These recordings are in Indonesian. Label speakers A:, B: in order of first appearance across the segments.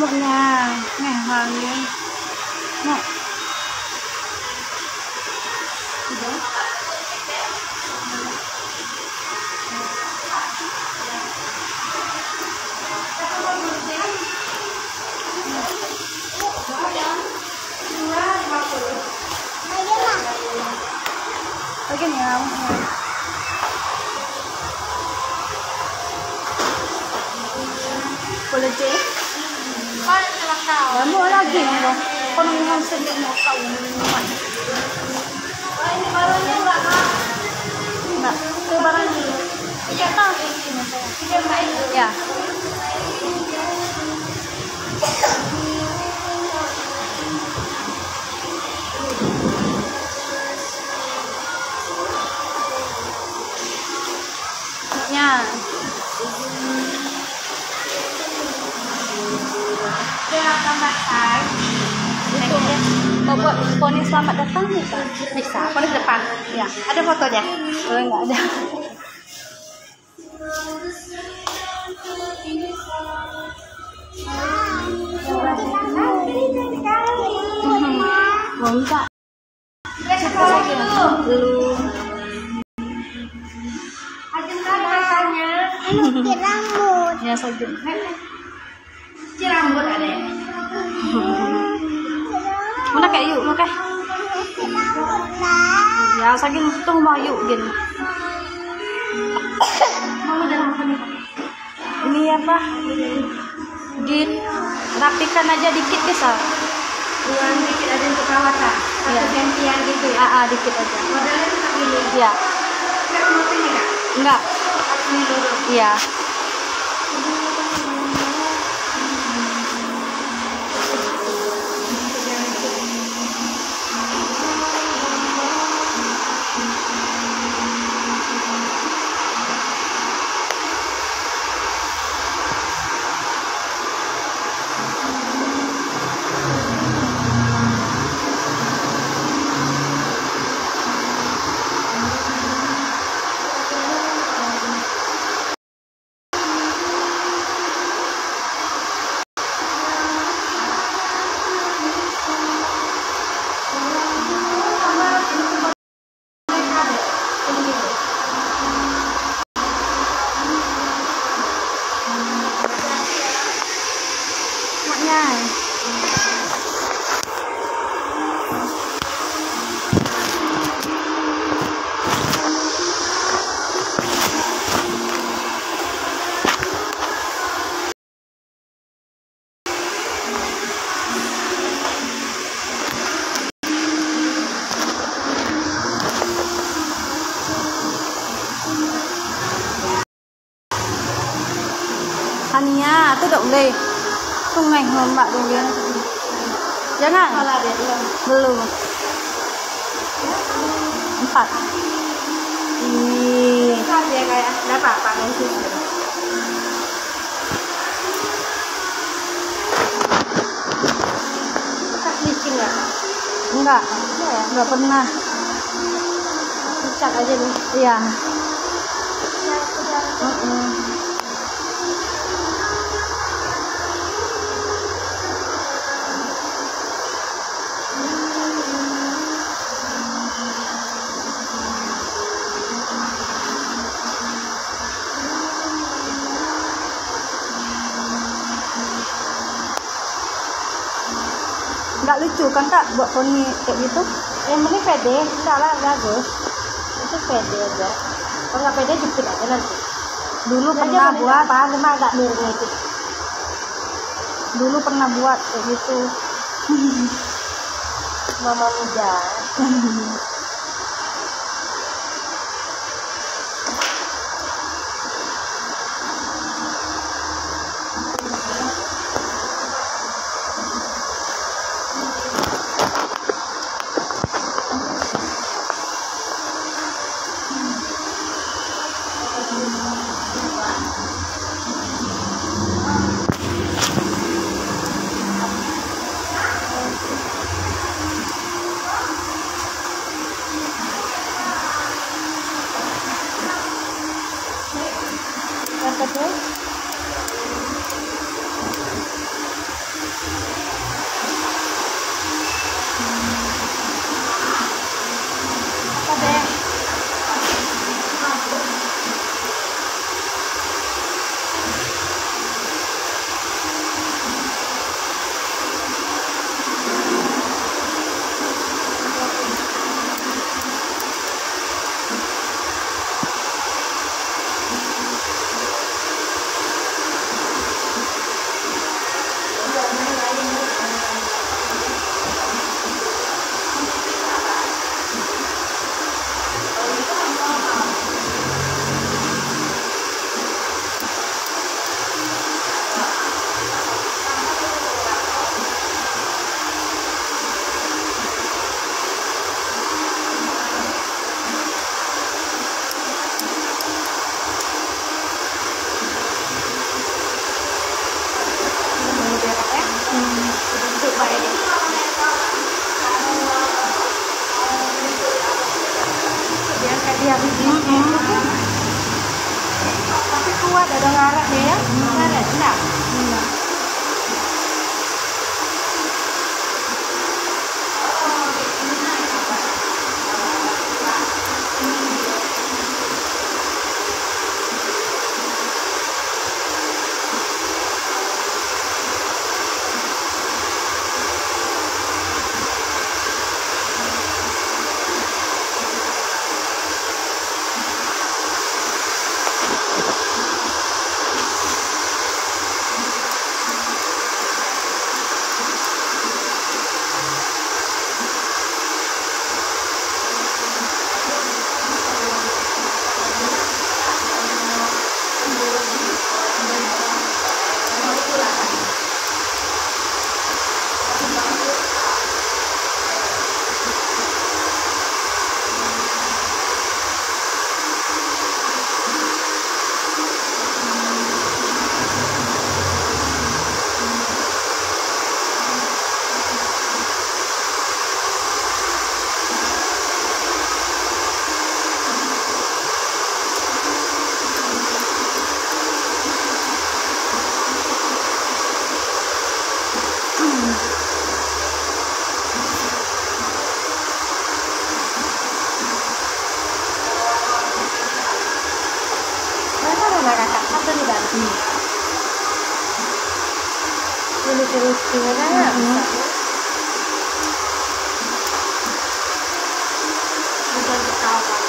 A: một nhà ngày hoàng đi một cái này không? Cô lên chế Kamu lagi nih dong. Kau nunggu sedih mau kau minuman. Ini barangnya enggak kak? Enggak. Itu barangnya. Iya tahu. Ya. Ya. Selamat datang bisa?
B: Bisa, poni depan.
A: Ya.
B: Ada fotonya?
A: Oh, enggak ada. Mau minta?
B: sekolah dulu.
A: Belum.
B: Ajukan rasanya.
C: rambut.
A: Ya.
B: Ya,
A: saking mau yuk gini.
B: Mau dalam apa nih?
A: Ini apa? Di rapikan aja dikit bisa.
B: Buang dikit aja untuk perawatan. Satu
A: Iya.
B: sentian gitu ya.
A: Ah, ah, dikit aja.
B: Modelnya tetap ini.
A: Ya,
B: Kan motifnya kak?
A: enggak.
B: Ini dulu.
A: Iya. Bạn đồng viên. Jangan.
B: Belum.
A: Empat. Ih.
B: Bisa dia kayak ada apa-apa nih sih.
A: Enggak,
B: ya
A: enggak pernah.
B: puncak aja nih
A: Iya. Lucu kan kak buat poni kayak gitu?
B: yang penting pede enggak lah bagus itu pede aja. Kalau nggak pede jepit aja nanti.
A: Dulu
B: Dia
A: pernah buat,
B: apa? Cuma agak miring itu
A: dulu pernah buat kayak gitu.
B: mama muda apa tuh apa deh Ini dia Kak, ya Duduk baik ini diangkat dia begini tapi kuat ada ngarak ya. Ngarak enggak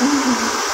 B: Uhum.